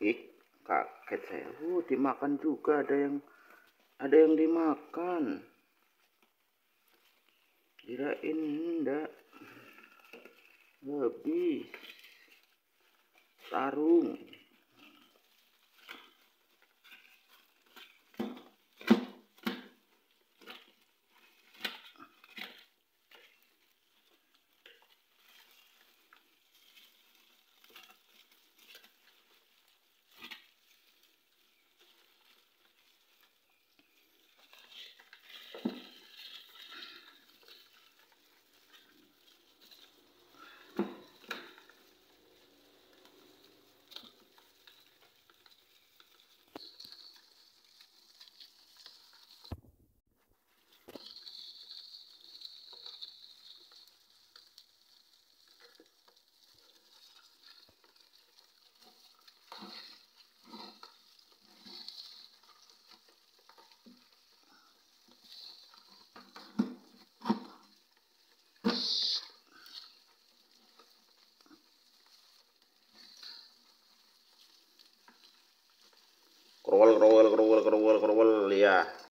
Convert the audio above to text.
ih kaget saya uh dimakan juga ada yang ada yang dimakan. Kirain enggak lebih sarung Kerwel, kerwel, kerwel, kerwel, kerwel, ya.